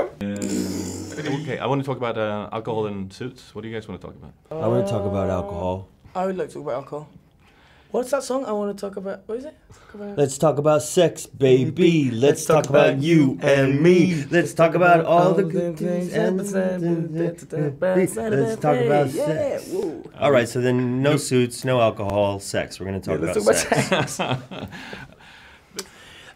out. Okay, I want to talk about uh, alcohol and suits. What do you guys want to talk about? I want to talk about alcohol. I would like to talk about alcohol. What's that song? I want to talk about. What is it? Talk about- Let's talk about sex, baby. Let's talk about you and me. Let's talk about all the good things and let's talk about Yeah, sex. whoa. All right, so then no suits, no alcohol, sex. We're going to talk Yeah, about let's sex.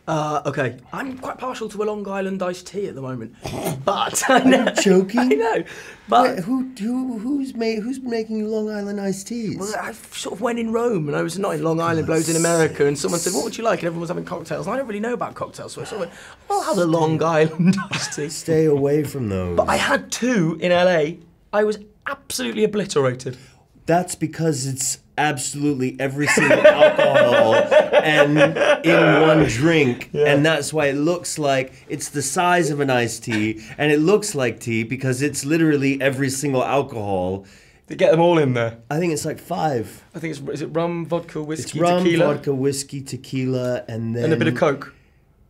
Uh, okay, I'm quite partial to a Long Island iced tea at the moment, but I know, joking? I know, but who, who, who's made, who's been making you Long Island iced teas? Well, I sort of went in Rome and I was not in Long Island, but I was in America, and someone said, "What would you like?" And everyone was having cocktails, and I don't really know about cocktails, so I sort of went, "I'll have a Long Island iced tea." Stay away from those. But I had two in LA. I was absolutely obliterated. That's because it's absolutely every single alcohol and in one drink. And that's why it looks like it's the size of an iced tea and it looks like tea because it's literally every single alcohol. To get them all in there, I think it's like five. I think it's is it rum, vodka, whiskey It's rum, tequila, vodka, whiskey, tequila, and then and a bit of coke.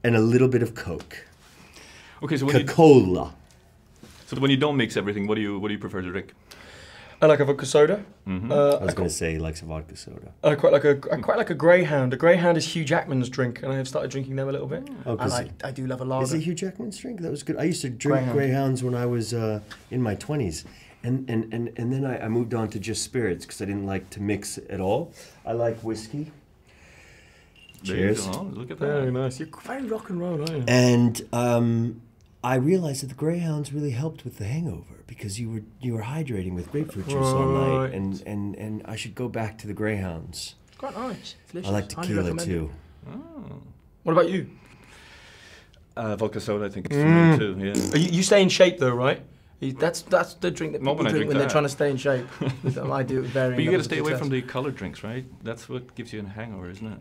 and a little bit of Coke. Okay, so when you, Coca-Cola. so when you don't mix everything, what do you what do you prefer to drink? I like a vodka soda. Mhm. Uh, I I, was going to say he likes a vodka soda. I quite like a I quite like a Greyhound. A Greyhound is Hugh Jackman's drink, and I have started drinking them a little bit. Oh, I 'cause like I do love a Is it Hugh Jackman's drink? That was good. I used to drink Greyhound. Greyhounds when I was uh, in my twenties, and and and and then I, I moved on to just spirits because I didn't like to mix at all. I like whiskey. Cheers. Look at that. Very nice. You're very rock and roll, aren't you? And um, I realized that the Greyhounds really helped with the hangover because you were you were hydrating with grapefruit juice all night, Right. and and and I should go back to the Greyhounds. Quite nice. Delicious. I like Highly tequila recommend too. Oh. What about you? Uh, vodka soda, I think it's for me too. Yeah. Are you, you stay in shape though, right? You, that's that's the drink that Not people when I drink drink when they're that. trying to stay in shape. I do it very. But you got to stay away from the colored drinks, right? That's what gives you a hangover, isn't it?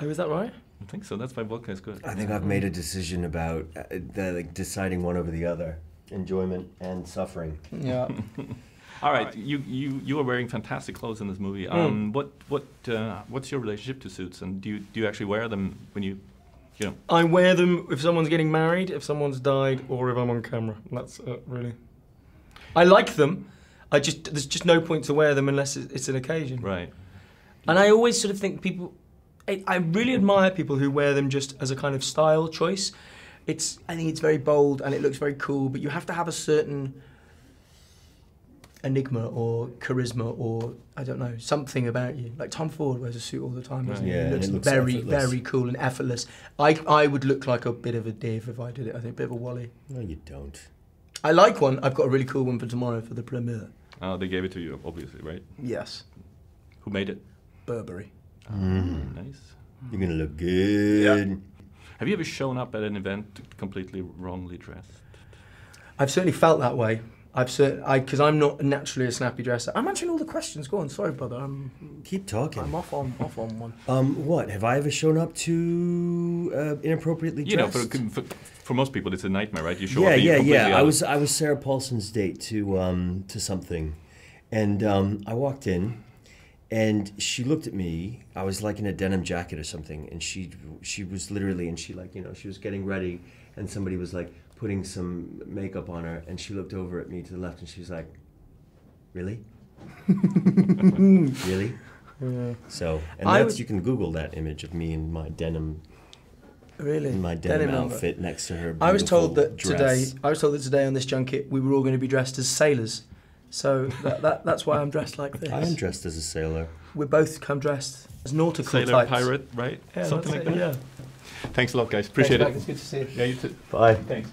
Oh, is that right? I think so. That's why vodka is good. I think I've made a decision about uh, the, like deciding one over the other, enjoyment and suffering. Yeah. All right, you you you are wearing fantastic clothes in this movie. Um, what what uh, what's your relationship to suits, and do you do you actually wear them when you, you know? I wear them if someone's getting married, if someone's died, or if I'm on camera. That's it, really. I like them. I just there's just no point to wear them unless it- it's an occasion. Right. And I always sort of think people. I, I really admire people who wear them just as a kind of style choice. It's I think it's very bold and it looks very cool, but you have to have a certain enigma or charisma or I don't know something about you. Like Tom Ford wears a suit all the time, doesn't he? Yeah, he and looks, it looks very effortless. very cool and effortless. I I would look like a bit of a div if I did it. I think a bit of a wally. No, you don't. I like one. I've got a really cool one for tomorrow for the premiere. Oh, they gave it to you, obviously, right? Yes, Who made it? Burberry. Mm. Nice. You're gonna look good. Yeah. Have you ever shown up at an event completely wrongly dressed? I've certainly felt that way. I've certain I because I'm not naturally a snappy dresser. I'm answering all the questions. Go on, sorry, brother. I'm Keep talking. I'm off on off on one. Um, what have I ever shown up to uh, inappropriately You know, dressed? for, for for most people, it's a nightmare, right? You show yeah, up. and you're yeah, yeah. I was I was Sarah Paulson's date to um to something, and um, I walked in, and she looked at me. I was like in a denim jacket or something, and she she was literally and she like you know she was getting ready, and somebody was like putting some makeup on her, and she looked over at me to the left, and she was like, "Really, really." Yeah. So, and I that's would- you can Google that image of me in my denim Really? in my denim, outfit. outfit next to her. I was told that today. I was told that today on this junket we were all going to be dressed as sailors. So that, that that's why I'm dressed like this. I am dressed as a sailor. We both come dressed as nautical Sailor, types. pirate, right? Yeah, Something like it, that. Yeah. Thanks a lot, guys. Appreciate Thanks, it. Mac. It's good to see you. Yeah, you too. Bye. Thanks.